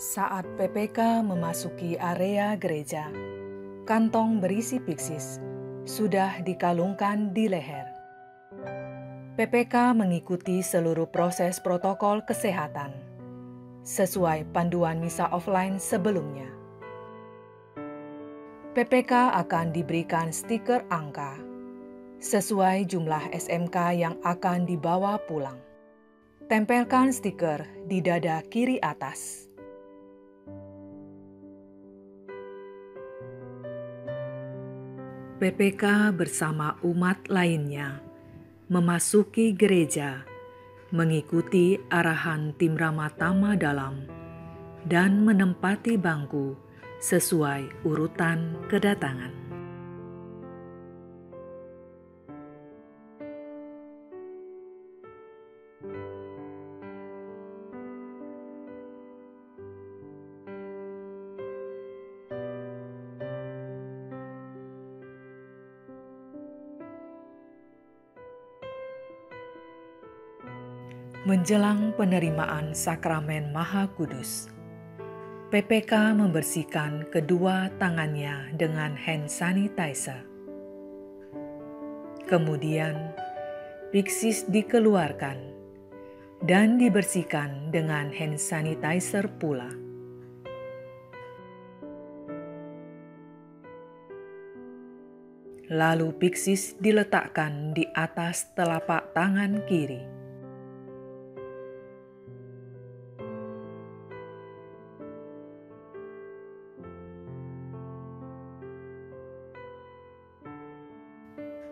Saat PPK memasuki area gereja, kantong berisi piksis sudah dikalungkan di leher. PPK mengikuti seluruh proses protokol kesehatan sesuai panduan misa offline sebelumnya. PPK akan diberikan stiker angka sesuai jumlah SMK yang akan dibawa pulang. Tempelkan stiker di dada kiri atas. PPK bersama umat lainnya memasuki gereja, mengikuti arahan tim Ramatama dalam, dan menempati bangku sesuai urutan kedatangan. Menjelang penerimaan sakramen Maha Kudus, PPK membersihkan kedua tangannya dengan hand sanitizer. Kemudian, piksis dikeluarkan dan dibersihkan dengan hand sanitizer pula. Lalu piksis diletakkan di atas telapak tangan kiri.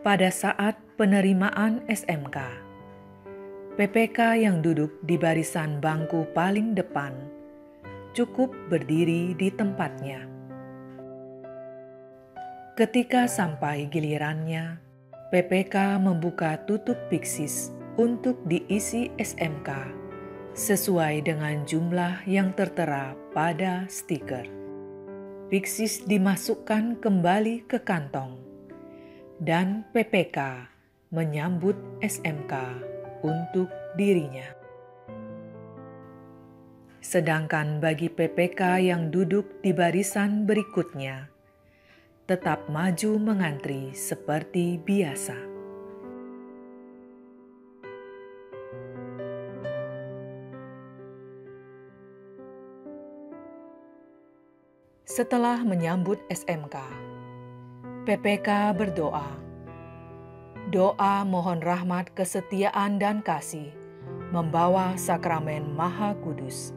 Pada saat penerimaan SMK. PPK yang duduk di barisan bangku paling depan cukup berdiri di tempatnya. Ketika sampai gilirannya, PPK membuka tutup piksis untuk diisi SMK sesuai dengan jumlah yang tertera pada stiker. Piksis dimasukkan kembali ke kantong dan PPK menyambut SMK untuk dirinya. Sedangkan bagi PPK yang duduk di barisan berikutnya, tetap maju mengantri seperti biasa. Setelah menyambut SMK, PPK berdoa. Doa mohon rahmat kesetiaan dan kasih membawa sakramen Maha Kudus